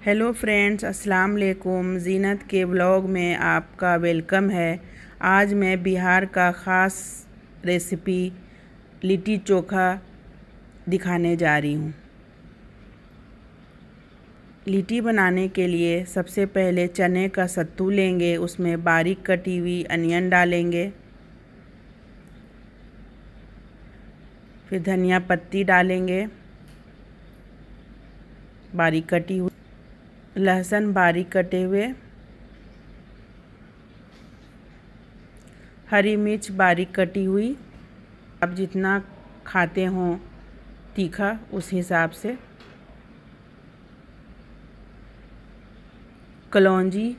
Hello friends अस्सलाम वालेकुम जीनत के ब्लॉग में आपका वेलकम है। आज मैं बिहार का ख़ास रेसिपी लिट्टी चोखा दिखाने जा रही हूँ। लिट्टी बनाने के लिए सबसे पहले चने का सत्तू लेंगे, उसमें बारीक कटी हुई अनियन डालेंगे। फिर धनिया पत्ती डालेंगे, बारीक कटी हुई लहसुन बारीक कटे हुए, हरी मिर्च बारीक कटी हुई। आप जितना खाते हों तीखा, उस हिसाब से। कलौंजी।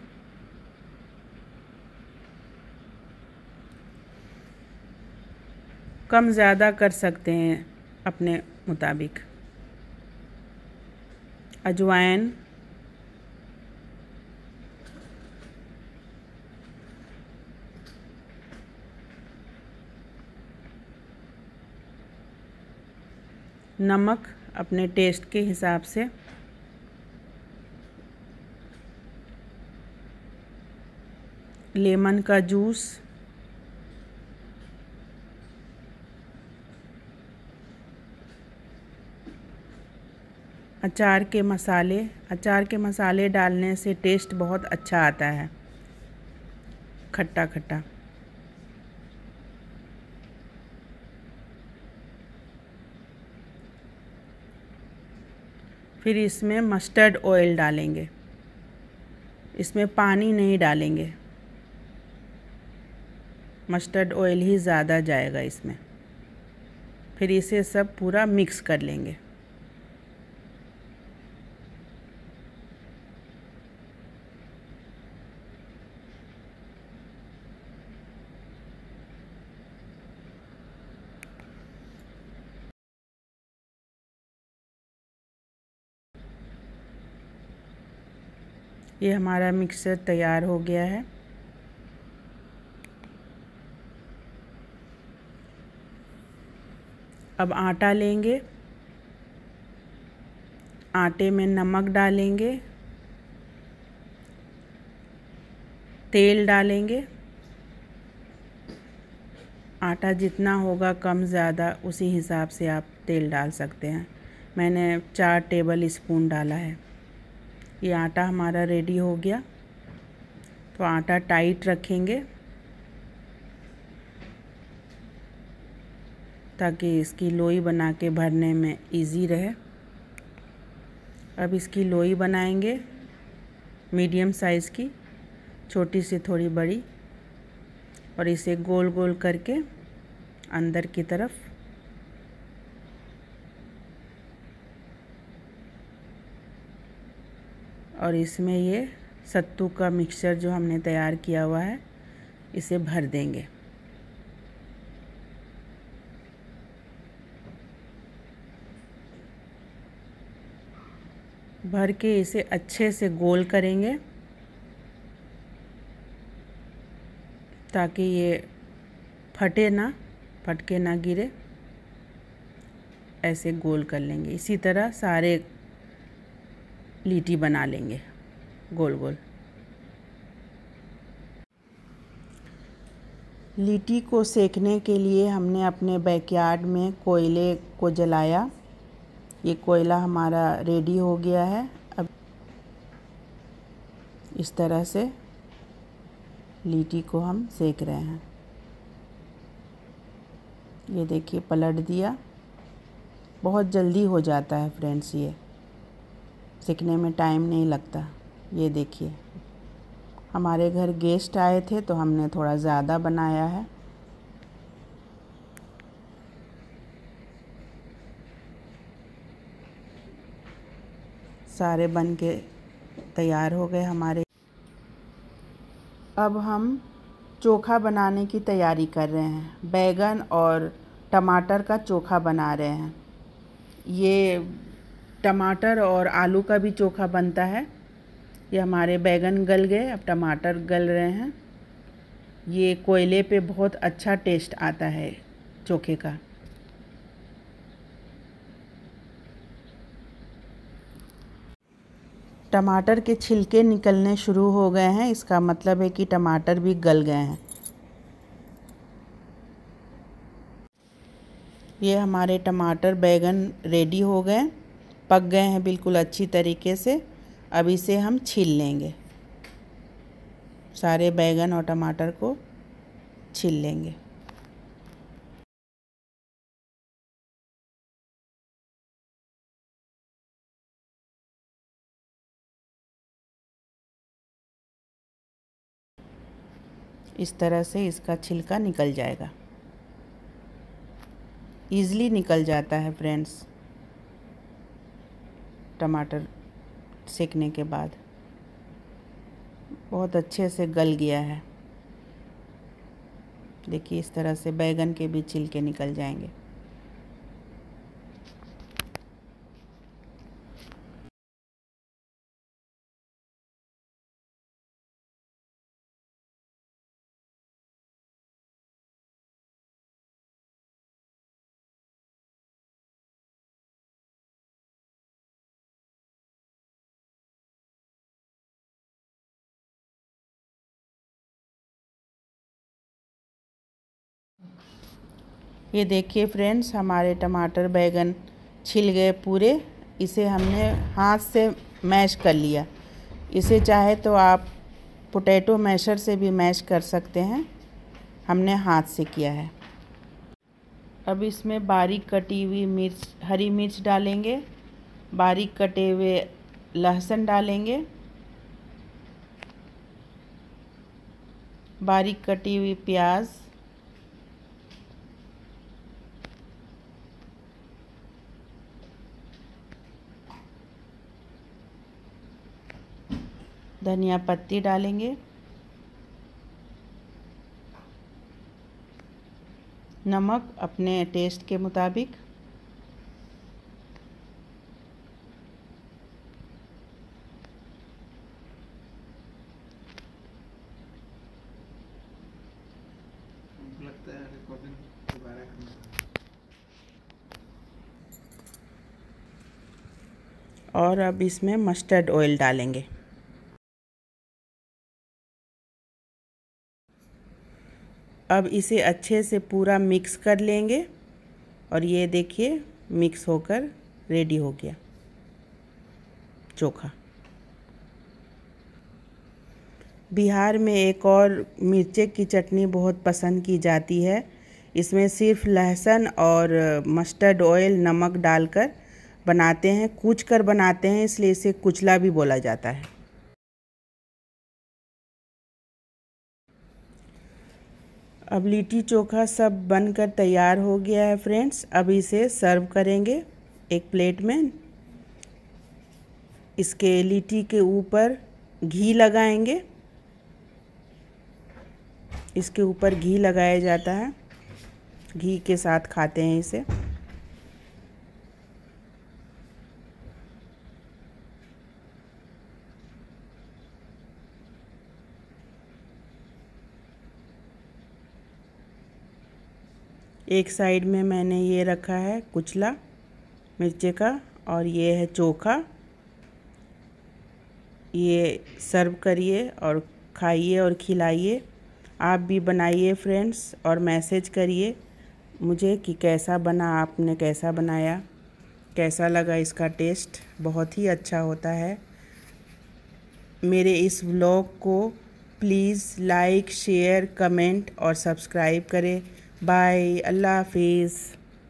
कम ज़्यादा कर सकते हैं अपने मुताबिक। अजवाइन। नमक अपने टेस्ट के हिसाब से। लेमन का जूस। अचार के मसाले। अचार के मसाले डालने से टेस्ट बहुत अच्छा आता है। खट्टा खट्टा फिर इसमें मस्टर्ड ऑयल डालेंगे। इसमें पानी नहीं डालेंगे। मस्टर्ड ऑयल ही ज़्यादा जाएगा इसमें। फिर इसे सब पूरा मिक्स कर लेंगे। ये हमारा मिक्सर तैयार हो गया है। अब आटा लेंगे। आटे में नमक डालेंगे। तेल डालेंगे। आटा जितना होगा कम ज़्यादा उसी हिसाब से आप तेल डाल सकते हैं। मैंने चार टेबल स्पून डाला है। ये आटा हमारा रेडी हो गया। तो आटा टाइट रखेंगे। ताकि इसकी लोई बना के भरने में इजी रहे। अब इसकी लोई बनाएँगे मीडियम साइज़ की, छोटी से थोड़ी बड़ी। और इसे गोल गोल करके अंदर की तरफ़ और इसमें ये सत्तू का मिक्सचर जो हमने तैयार किया हुआ है, इसे भर देंगे। भर के इसे अच्छे से गोल करेंगे, ताकि ये फटे ना, फटके ना गिरे। ऐसे गोल कर लेंगे। इसी तरह सारे लीटी बना लेंगे, गोल गोल। लीटी को सेकने के लिए हमने अपने बैकयार्ड में कोयले को जलाया। ये कोयला हमारा रेडी हो गया है। अब इस तरह से लीटी को हम सेक रहे हैं। ये देखिए, पलट दिया। बहुत जल्दी हो जाता है फ्रेंड्स ये। सीखने में टाइम नहीं लगता। ये देखिए। हमारे घर गेस्ट आए थे तो हमने थोड़ा ज़्यादा बनाया है। सारे बन के तैयार हो गए हमारे। अब हम चोखा बनाने की तैयारी कर रहे हैं। बैगन और टमाटर का चोखा बना रहे हैं। ये टमाटर और आलू का भी चोखा बनता है। ये हमारे बैगन गल गए, अब टमाटर गल रहे हैं। ये कोयले पे बहुत अच्छा टेस्ट आता है चोखे का। टमाटर के छिलके निकलने शुरू हो गए हैं। इसका मतलब है कि टमाटर भी गल गए हैं। ये हमारे टमाटर बैगन रेडी हो गए। पक गए हैं बिल्कुल अच्छी तरीके से, अब इसे हम छील लेंगे। सारे बैगन और टमाटर को छील लेंगे। इस तरह से इसका छिलका निकल जाएगा। ईज़िली निकल जाता है फ्रेंड्स टमाटर सेकने के बाद। बहुत अच्छे से गल गया है। देखिए, इस तरह से बैगन के भी छिलके निकल जाएँगे। ये देखिए फ्रेंड्स हमारे टमाटर बैगन छिल गए पूरे। इसे हमने हाथ से मैश कर लिया। इसे चाहे तो आप पोटैटो मैशर से भी मैश कर सकते हैं। हमने हाथ से किया है। अब इसमें बारीक कटी हुई मिर्च, हरी मिर्च डालेंगे। बारीक कटे हुए लहसुन डालेंगे। बारीक कटी हुई प्याज। धनिया पत्ती डालेंगे। नमक अपने टेस्ट के मुताबिक। और अब इसमें मस्टर्ड ऑयल डालेंगे। अब इसे अच्छे से पूरा मिक्स कर लेंगे और ये देखिए मिक्स होकर रेडी हो गया। चोखा। बिहार में एक और मिर्चे की चटनी बहुत पसंद की जाती है। इसमें सिर्फ़ लहसुन और मस्टर्ड ऑयल नमक डालकर बनाते हैं, कूच कर बनाते हैं, इसलिए इसे कुचला भी बोला जाता है। अब लिट्टी चोखा सब बनकर तैयार हो गया है फ्रेंड्स अब इसे सर्व करेंगे एक प्लेट में. इसके लिट्टी के ऊपर घी लगाएँगे. इसके ऊपर घी लगाया जाता है. घी के साथ खाते हैं इसे. एक साइड में मैंने ये रखा है कुचला, मिर्चे का और ये है चोखा। ये सर्व करिए और खाइए और खिलाइए। आप भी बनाइए फ्रेंड्स और मैसेज करिए मुझे कि कैसा बना, आपने कैसा बनाया, कैसा लगा इसका टेस्ट। बहुत ही अच्छा होता है। मेरे इस व्लॉग को प्लीज़ लाइक, शेयर, कमेंट और सब्सक्राइब करें। By Allah Hafiz.